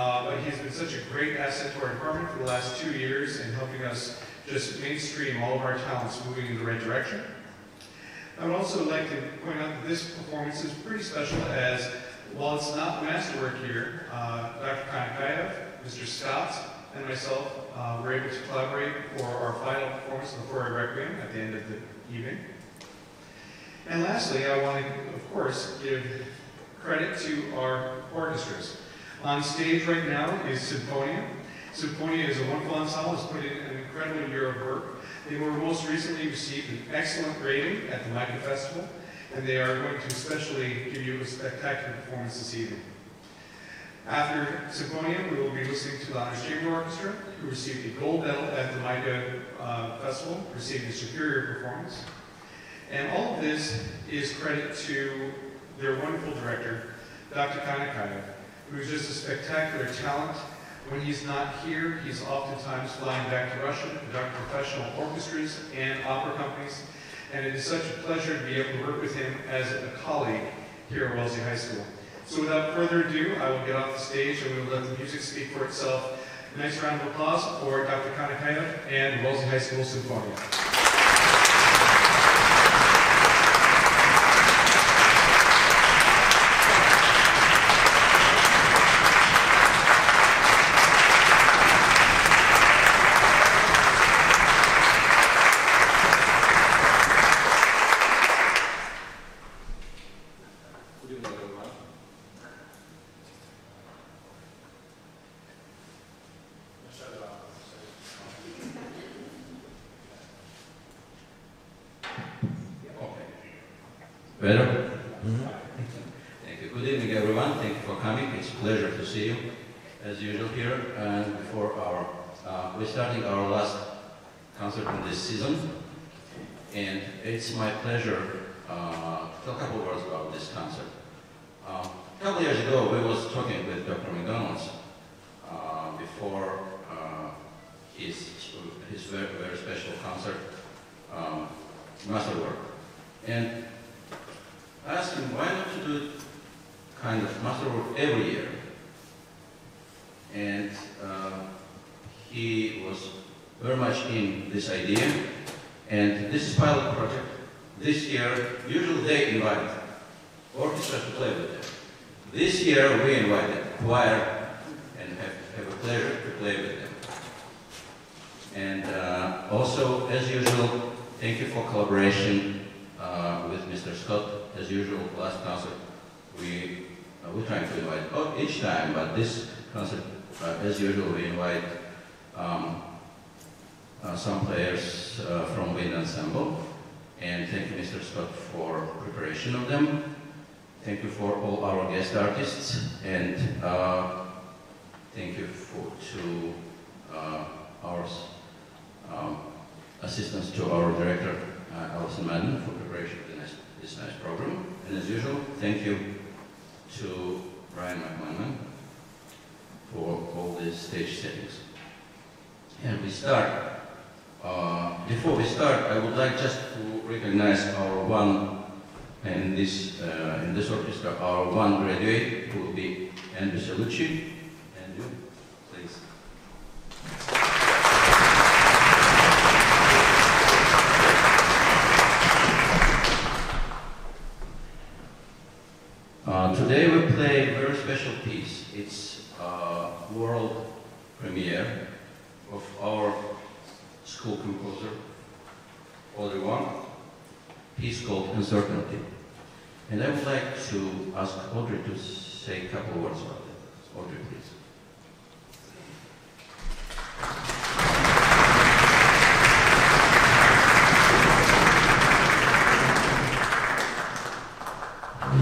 uh, but he's been such a great asset to our department for the last two years in helping us just mainstream all of our talents moving in the right direction. I would also like to point out that this performance is pretty special as while it's not masterwork here, uh, Dr. Kanakayev, Mr. Scott, and myself uh, were able to collaborate for our final performance of the Fauré Requiem at the end of the evening. And lastly, I want to, of course, give credit to our orchestras. On stage right now is Symphonia. Symphonia is a wonderful ensemble, has put in an incredible year of work. They were most recently received an excellent rating at the MICCA Festival, and they are going to especially give you a spectacular performance this evening. After Symphonia, we will be listening to the Honors Chamber Orchestra, who received a gold medal at the MICCA uh, Festival, receiving a superior performance. And all of this is credit to their wonderful director, Dr. Kanakayev, who's just a spectacular talent. When he's not here, he's oftentimes flying back to Russia to conduct professional orchestras and opera companies. And it is such a pleasure to be able to work with him as a colleague here at Wellesley High School. So without further ado, I will get off the stage and we will let the music speak for itself. A nice round of applause for Dr. Kanakayev and Wellesley High School Symphonia. Like just to recognize our one in this uh, in this orchestra, our one graduate who will be Andrew Celucci. Andrew, please. Uh, today we play a very special piece. It's a world premiere of our school composer, Audrey One, called Uncertainty. And I would like to ask Audrey to say a couple words about it. Audrey, please.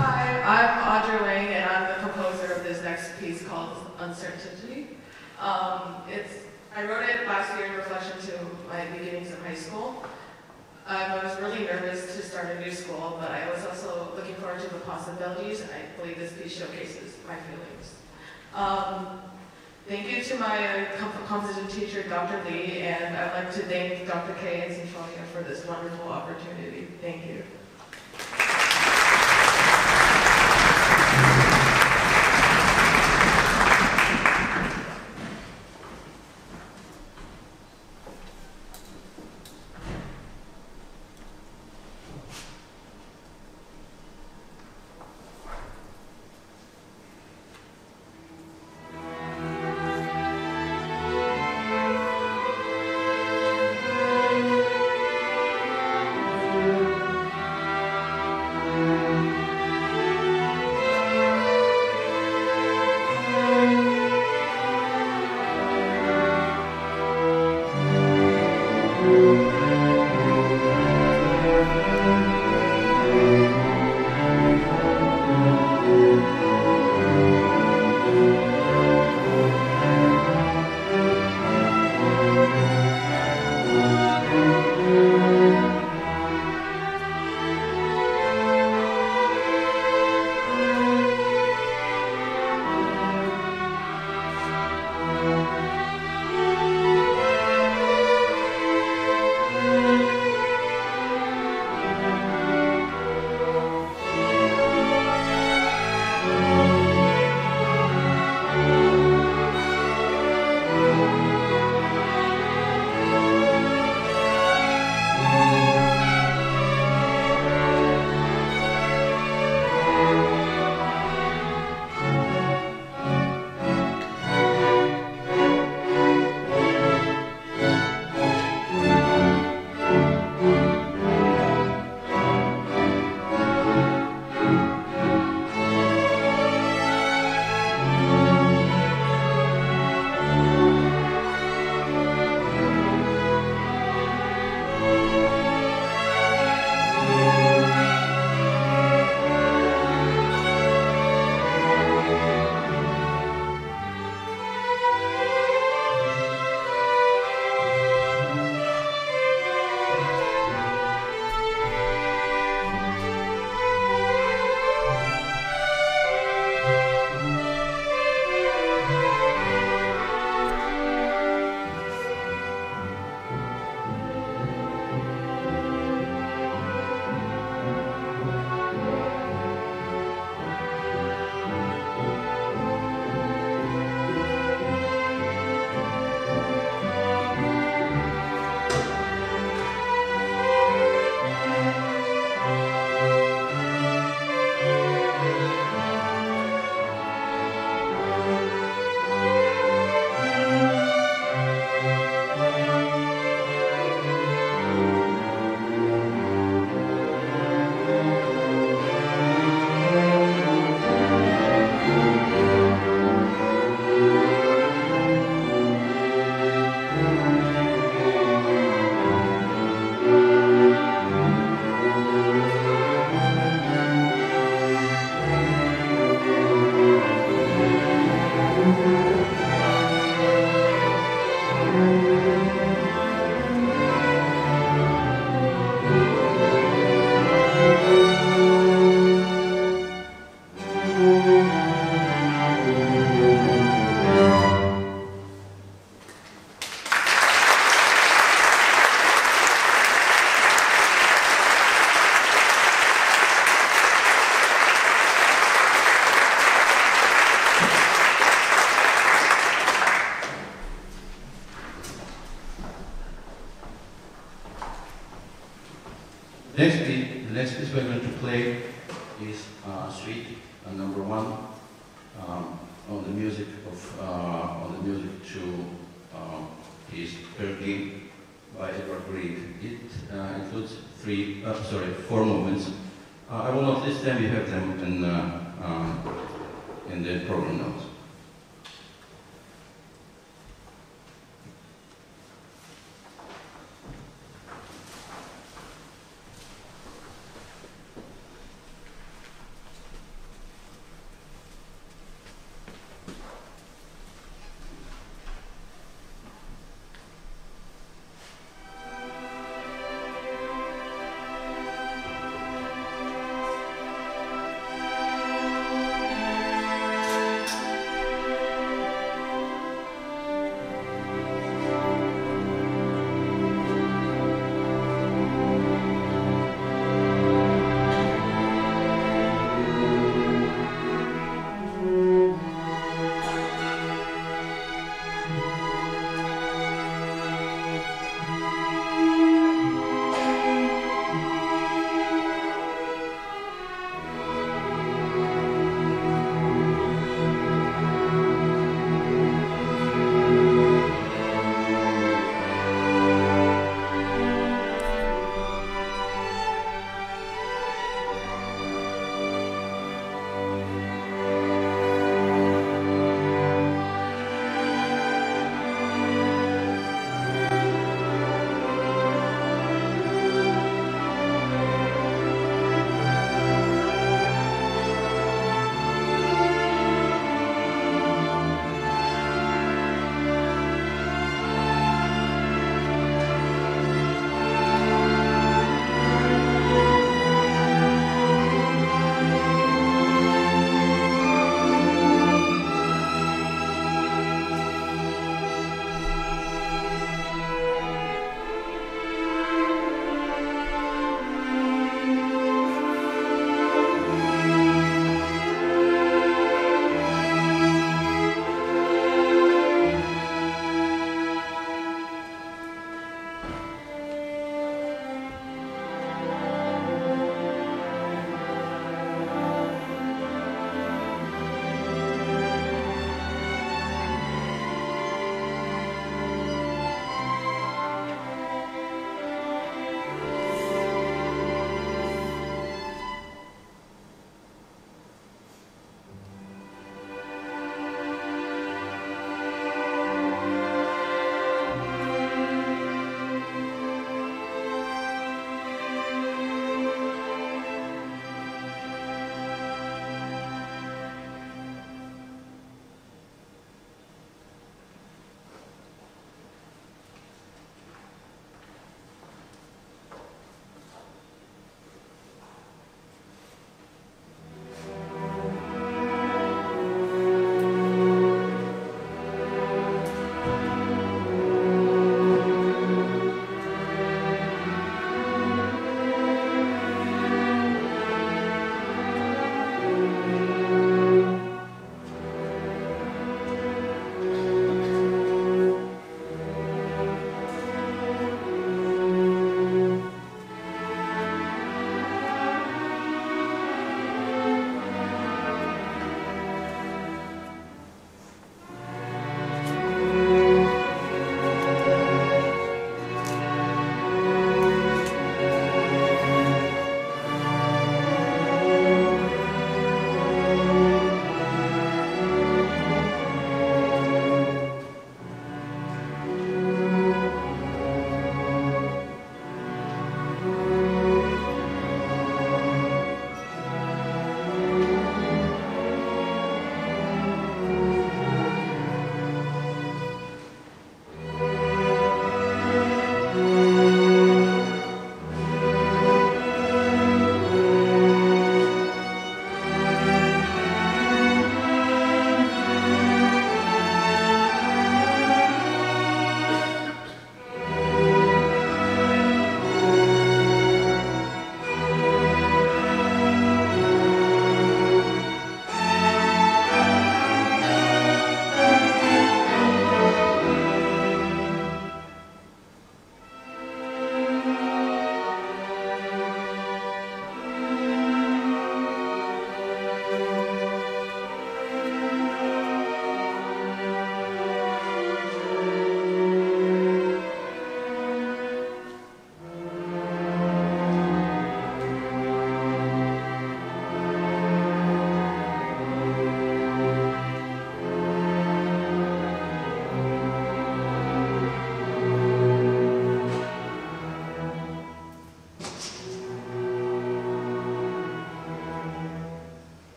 Hi, I'm Audrey Wing, and I'm the composer of this next piece called Uncertainty. Um, it's, I wrote it last year in reflection to my beginnings in high school. Um, I was really nervous to start a new school, but I was also looking forward to the possibilities, and This showcases my feelings. Um, thank you to my com- composition teacher, Dr. Lee, and I'd like to thank Dr. Kay and Sinfonia for this wonderful opportunity. Thank you.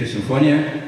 Thank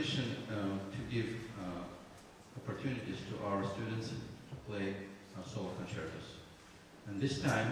good uh, to give uh, opportunities to our students to play uh, solo concertos. And this time,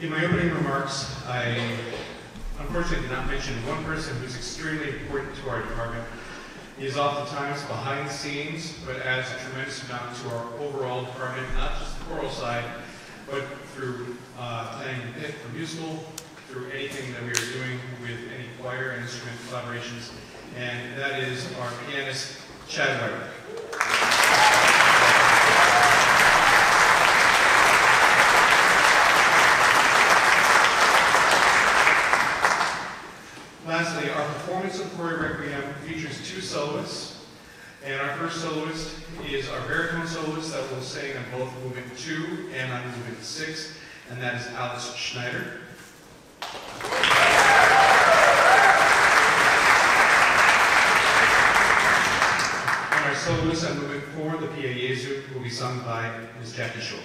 In my opening remarks, I unfortunately did not mention one person who's extremely important to our department. He is oftentimes behind the scenes, but adds a tremendous amount to our overall department, not just the choral side, but through uh, the pit for musical, through anything that we are doing with any choir and instrument collaborations, and that is our pianist, Chad Weber. Lastly, our performance of Fauré Requiem features two soloists, and our first soloist is our baritone soloist that will sing on both movement two and on movement six, and that is Alice Schneider. And our soloist on movement four, the Pie Jesu, will be sung by Ms. Jackie Schul.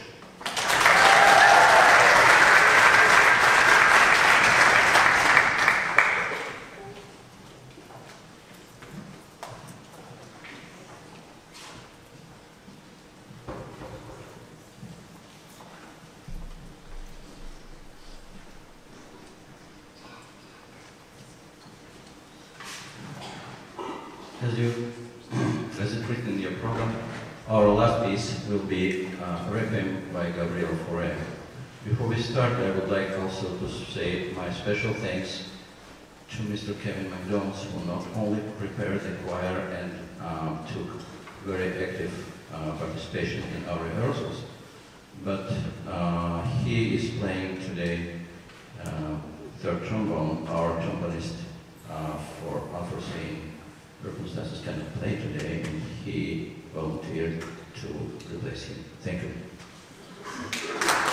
As you, as it written in your program, our last piece will be uh, Requiem by Gabriel Fauré. Before we start, I would like also to say my special thanks to Mr. Kevin McDonald, who not only prepared the choir and um, took very active uh, participation in our rehearsals, but uh, he is playing today uh, third trombone, our trombonist uh, for unforeseen circumstances cannot play today, and he volunteered to replace him. Thank you.